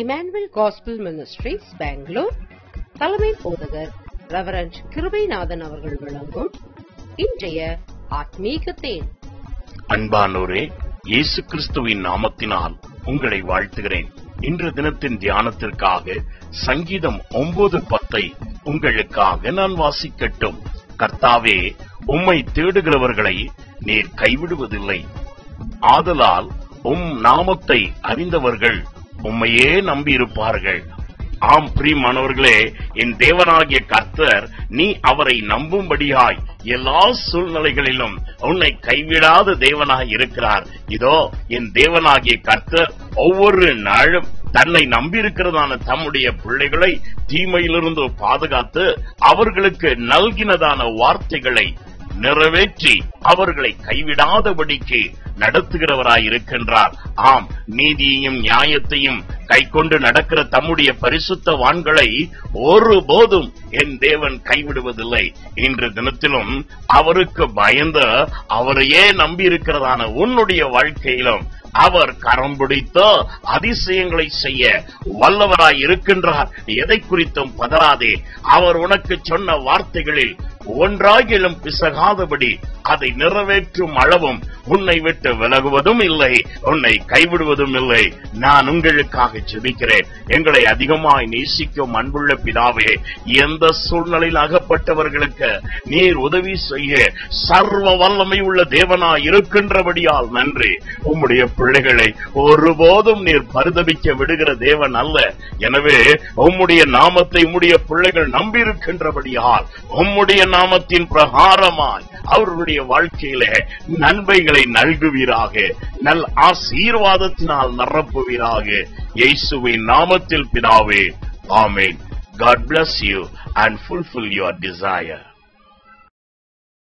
Emmanuel gospel ministries Bangalore. தலைமை போதகர் reverend Kirubanathan அவர்கள் வழங்கும் இன்றைய ஆத்மீக தேன். அன்பானோரே இயேசு கிறிஸ்துவின் நாமத்தினால் உங்களை வாழ்த்துகிறேன். இன்று தினத்தின் தியானத்திற்காக சங்கீதம் ஒன்பது பத்தை உங்களுக்காக நான் வாசிக்கட்டும். கர்த்தாவே உம்மை தேடுகிறவர்களை நீர் கைவிடுவதில்லை. ஆதலால் உம் நாமத்தை அறிந்தவர்கள் உம்மையே நம்பியிருப்பார்கள். ஆம் பிரியமானவர்களே என் தேவனாகிய கர்த்தர் நீ அவரை நம்பும்படியாய் எல்லா சூழ்நிலைகளிலும் உன்னை கைவிடாத தேவனாய் இருக்கிறார். இதோ என் தேவனாகிய கர்த்தர் ஒவ்வொரு நாளும் தன்னை நம்பியிருக்கிறதான தம்முடைய பிள்ளைகளை தீமையிலிருந்து பாதுகாத்து அவர்களுக்கு நல்கினதான வார்த்தைகளை நிறைவேற்றி அவர்களை கைவிடாதபடிக்கு நடத்துகிறவராய் இருக்கின்றார் ஆம் நீதியையும் நியாயத்தையும் கைக்கொண்டு நடக்கிற தம்முடைய பரிசுத்த வான்களை ஒருபோதும் என் தேவன் கைவிடுவதில்லை. இன்று தினத்திலும் அவருக்கு பயந்து அவரையே நம்பி இருக்கிறதான உன்னுடைய வாழ்க்கையிலும் அவர் கரம் பிடித்த அதிசயங்களை செய்ய வல்லவராய் இருக்கின்றார் எதை குறித்தும் பதறாதே. அவர் உனக்கு சொன்ன வார்த்தைகளில் ஒன்றாகிலும் பிசகாதபடி அதை நிறைவேற்றும் அளவும் உன்னை விட்டு விலகுவதும் இல்லை. உன்னை கைவிடுவதும் இல்லை. நான் உங்களுக்காக ஜெபிக்கிறேன். எங்களை அதிகமாய் நேசிக்கும் அன்புள்ள பிதாவே எந்த சூழ்நிலையில் அகப்பட்டவர்களுக்கு நீர் உதவி செய்ய சர்வ வல்லமை உள்ள தேவனாய் இருக்கின்றபடியால் நன்றி. உம்முடைய பிள்ளைகளை ஒருபோதும் நீர் பரிதபிக்க விடுகிற தேவன் அல்ல. எனவே உம்முடைய நாமத்தை உம்முடைய பிள்ளைகள் நம்பியிருக்கின்றபடியால் உம்முடைய நாமத்தின் பிரகாரமாய் அவர்களுடைய வாழ்க்கையில நன்மைகளை நல்குவீராக. நல் ஆசீர்வாதத்தினால் நிரப்புவீராக. இயேசுவின் நாமத்தில் பிதாவே ஆமேன். God bless you and fulfil your desire